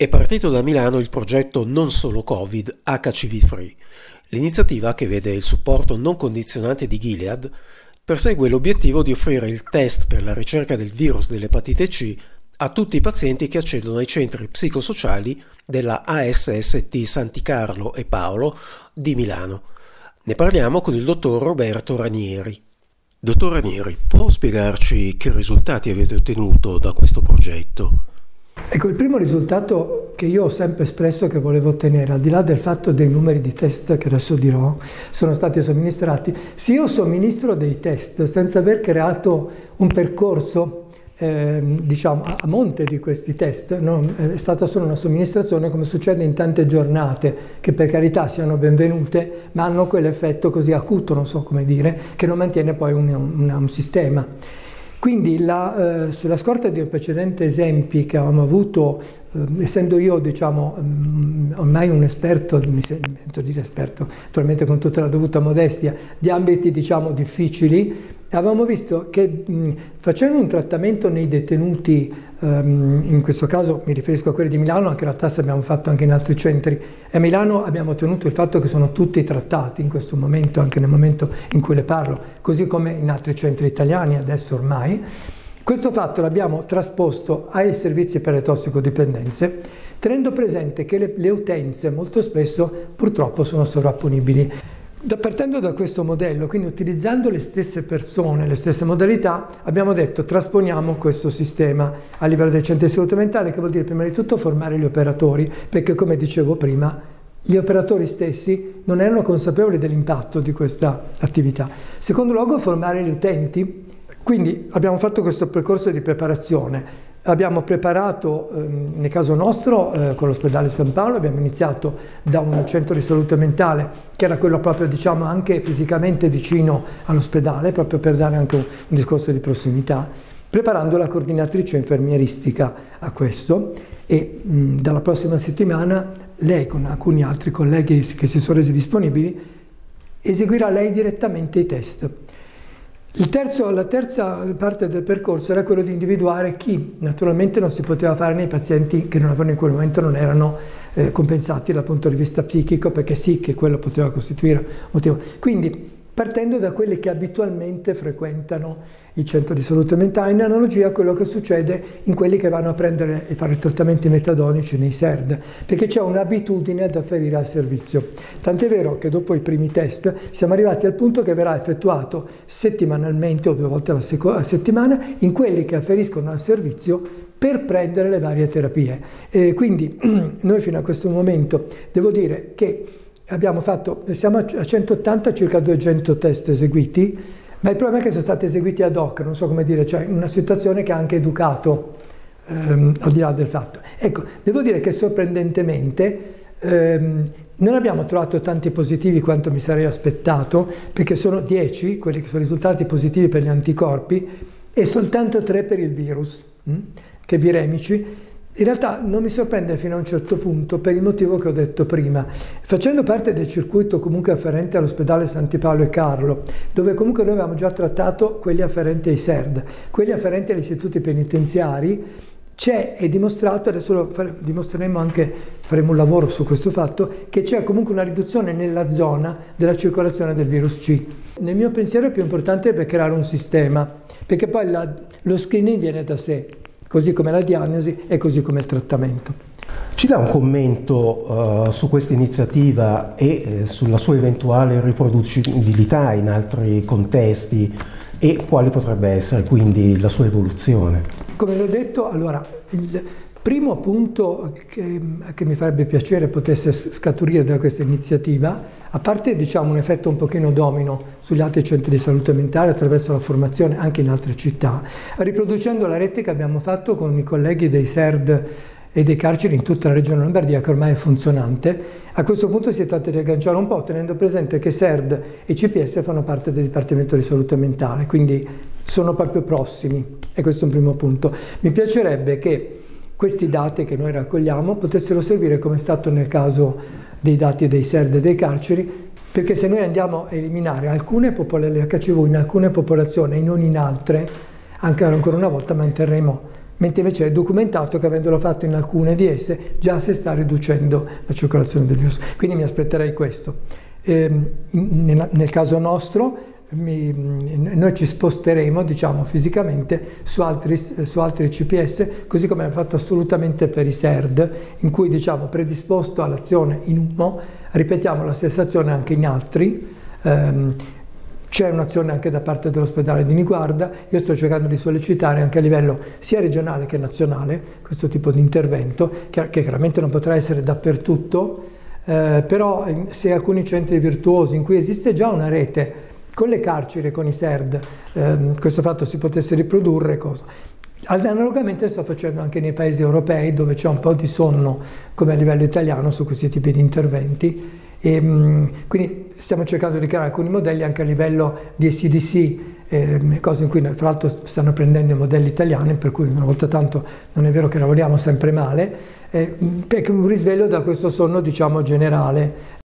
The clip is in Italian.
È partito da Milano il progetto Non Solo Covid HCV Free, l'iniziativa che vede il supporto non condizionante di Gilead persegue l'obiettivo di offrire il test per la ricerca del virus dell'epatite C a tutti i pazienti che accedono ai centri psicosociali della ASST Santi Carlo e Paolo di Milano. Ne parliamo con il dottor Roberto Ranieri. Dottor Ranieri, può spiegarci che risultati avete ottenuto da questo progetto? Ecco, il primo risultato che io ho sempre espresso che volevo ottenere, al di là del fatto dei numeri di test che adesso dirò, sono stati somministrati, se io somministro dei test senza aver creato un percorso eh, diciamo, a monte di questi test, no? è stata solo una somministrazione come succede in tante giornate, che per carità siano benvenute, ma hanno quell'effetto così acuto, non so come dire, che non mantiene poi un, un, un sistema. Quindi la, eh, sulla scorta di precedenti esempi che avevamo avuto, eh, essendo io diciamo, um, ormai un esperto, mi sento dire esperto, naturalmente con tutta la dovuta modestia, di ambiti diciamo, difficili, avevamo visto che mh, facendo un trattamento nei detenuti, um, in questo caso mi riferisco a quelli di Milano, anche la tassa abbiamo fatto anche in altri centri, e a Milano abbiamo ottenuto il fatto che sono tutti trattati in questo momento, anche nel momento in cui le parlo, così come in altri centri italiani adesso ormai. Questo fatto l'abbiamo trasposto ai servizi per le tossicodipendenze, tenendo presente che le, le utenze molto spesso purtroppo sono sovrapponibili. Da, partendo da questo modello, quindi utilizzando le stesse persone, le stesse modalità, abbiamo detto trasponiamo questo sistema a livello dei centri di salute mentale, che vuol dire prima di tutto formare gli operatori, perché come dicevo prima, gli operatori stessi non erano consapevoli dell'impatto di questa attività. Secondo luogo, formare gli utenti. Quindi abbiamo fatto questo percorso di preparazione Abbiamo preparato, ehm, nel caso nostro, eh, con l'ospedale San Paolo, abbiamo iniziato da un centro di salute mentale che era quello proprio, diciamo, anche fisicamente vicino all'ospedale, proprio per dare anche un, discorso di prossimità, preparando la coordinatrice infermieristica a questo e mh, dalla prossima settimana lei con alcuni altri colleghi che si sono resi disponibili eseguirà lei direttamente i test. Terzo, la terza parte del percorso era quello di individuare chi naturalmente non si poteva fare nei pazienti che non avevano in quel momento non erano eh, compensati dal punto di vista psichico perché sì che quello poteva costituire motivo. Quindi partendo da quelli che abitualmente frequentano il centro di salute mentale, in analogia a quello che succede in quelli che vanno a prendere e fare trattamenti metadonici nei SERD, perché c'è un'abitudine ad afferire al servizio. Tant'è vero che dopo i primi test siamo arrivati al punto che verrà effettuato settimanalmente o due volte alla settimana in quelli che afferiscono al servizio per prendere le varie terapie. E quindi noi fino a questo momento devo dire che fatto, siamo a 180 circa 200 test eseguiti, ma il problema è che sono stati eseguiti ad hoc, non so come dire, cioè una situazione che ha anche educato ehm, al di là del fatto. Ecco, devo dire che sorprendentemente ehm, non abbiamo trovato tanti positivi quanto mi sarei aspettato, perché sono 10 quelli che sono risultati positivi per gli anticorpi e soltanto 3 per il virus, mh, hm, che viremici, in realtà non mi sorprende fino a un certo punto per il motivo che ho detto prima. Facendo parte del circuito comunque afferente all'ospedale Santi Paolo e Carlo, dove comunque noi avevamo già trattato quelli afferenti ai SERD, quelli afferenti agli istituti penitenziari, c'è è dimostrato, adesso lo dimostreremo anche, faremo un lavoro su questo fatto, che c'è comunque una riduzione nella zona della circolazione del virus C. Nel mio pensiero è più importante per creare un sistema, perché poi la, lo screening viene da sé, così come la diagnosi e così come il trattamento. Ci dà un commento uh, su questa iniziativa e eh, sulla sua eventuale riproducibilità in altri contesti e quale potrebbe essere quindi la sua evoluzione? Come l'ho detto, allora, il primo punto che, che, mi farebbe piacere potesse scaturire da questa iniziativa, a parte diciamo, un effetto un pochino domino sugli altri centri di salute mentale attraverso la formazione anche in altre città, riproducendo la rete che abbiamo fatto con i colleghi dei SERD e dei carceri in tutta la regione Lombardia che ormai è funzionante, a questo punto si tratta di agganciare un po' tenendo presente che SERD e CPS fanno parte del Dipartimento di Salute Mentale, quindi sono proprio prossimi e questo è un primo punto. Mi piacerebbe che questi dati che noi raccogliamo potessero servire come è stato nel caso dei dati dei SERD e dei carceri, perché se noi andiamo a eliminare alcune popolazioni, HCV in alcune popolazioni e non in altre, anche ancora una volta manterremo mentre invece è documentato che avendolo fatto in alcune di esse già si sta riducendo la circolazione del virus. Quindi mi aspetterei questo. Eh, nel, nel caso nostro mi, noi ci sposteremo diciamo, fisicamente su altri, su altri, CPS, così come abbiamo fatto assolutamente per i SERD, in cui diciamo, predisposto all'azione in uno, ripetiamo la stessa azione anche in altri. Um, c'è un'azione anche da parte dell'ospedale di Niguarda, io sto cercando di sollecitare anche a livello sia regionale che nazionale questo tipo di intervento, che, che chiaramente non potrà essere dappertutto, eh, però se alcuni centri virtuosi in cui esiste già una rete con le carceri, con i SERD, ehm, questo fatto si potesse riprodurre. Cosa. Analogamente sto facendo anche nei paesi europei dove c'è un po' di sonno come a livello italiano su questi tipi di interventi e, ehm, quindi stiamo cercando di creare alcuni modelli anche a livello di CDC, eh, cose in cui tra l'altro stanno prendendo i modelli italiani, per cui una volta tanto non è vero che lavoriamo sempre male, eh, un risveglio da questo sonno diciamo generale